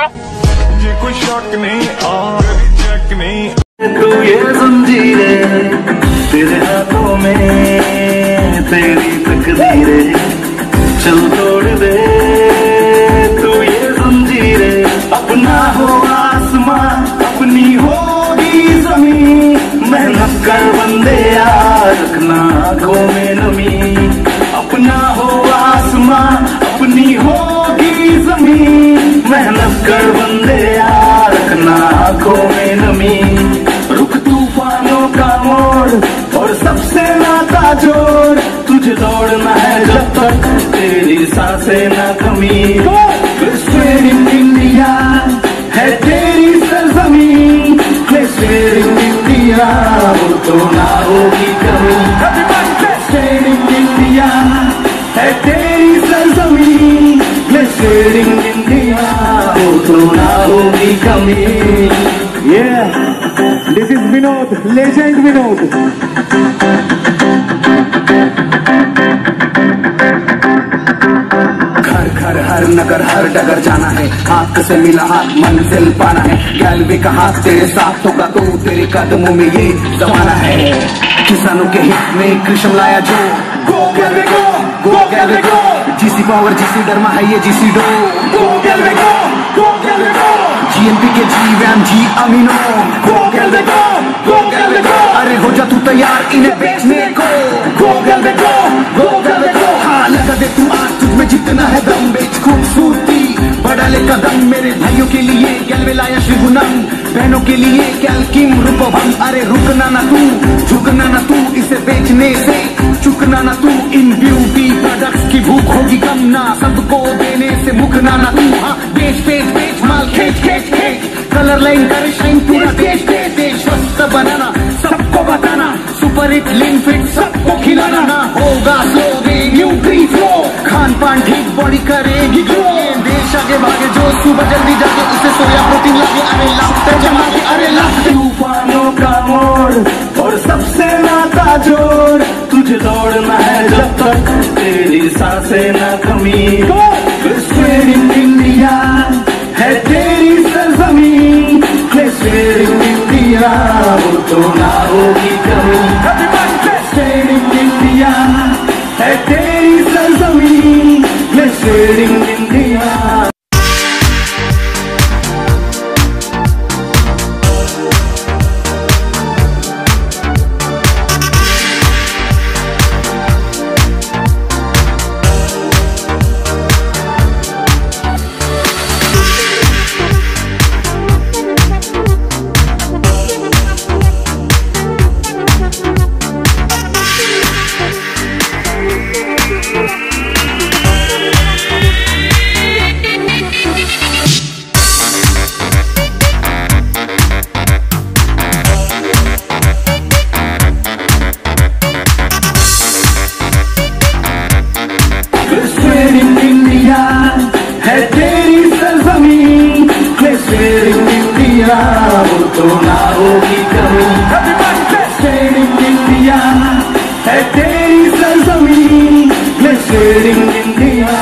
ये कोई शक नहीं चेक नहीं ये जंजीरे तेरे हाथों में तेरी तकदीरे चल तोड़ दे तू ये जंजीरे अपना हो आसमां अपनी होगी ज़मीन मेहनत कर बंदे यार रखना आँखों में नमी। तेरी सांसें ना कमी Twisted in इंडिया है तेरी सरजमीन Twisted in इंडिया वो तो ना होगी कमी Twisted in इंडिया है तेरी सरजमीन Twisted in इंडिया वो तो ना होगी कमी Yeah, this is Vinod, legend Vinod. नगर हर डगर जाना है। हाथ से मिला हाथ मंजिल पाना है। गैलवे का हाथ तेरे साथ होगा तो तेरे कदमों में ये जमाना है। किसानों के हित में कृष्ण लाया जो। गो गैलवे गो गो गैलवे गो। जीसी पावर जीसी डरमा है ये जीसी डो। गो गैलवे गो गो गैलवे गो। जीएनपी के जी वैम जी अमीनो। गो गैलवे गो गो गैलवे गो। अरे हो जा तू तैयार इन्हें बेचने को। गो गैलवे गो गो गैलवे गो। हाँ लगा दे तू आज तुझ में जितना है दम के लिए गैलवे लाया श्री गुनम बहनों के लिए कैल किम रूपभम अरे रुकना ना तू झुकना ना तू, इसे बेचने से चुकना ना तू। इन ब्यूटी प्रोडक्ट्स की भूख होगी कम ना, सबको देने से मुकना ना तू। हाँ बेच बेच बेच, माल खेच खेच खेच। कलर लाइन कर शाइन पूरा देश देश देश। स्वस्थ बनाना, सबको बताना। सुपर हिट लिंक फिट सबको खिलाना। ना होगा स्लो वे न्यूट्री फ्लो खान पान ठीक बॉडी करेगी ग्लो देश आगे भागे जो सुबह जल्दी जाके उसे सोया प्रोटीन लगे अरे लाफ्टर जमा के अरे लाफ्टर तूफानों का मोड़ और सबसे नाता जोड़ तुझे दौड़ना है जब तक तेरी साँसें ना कमी in इंडिया है तेरी सरजमीन Twisted in इंडिया वो तो ना होगी कमी। India ikaw, tunao ikaw India, at days lang sa mi Na sharing India,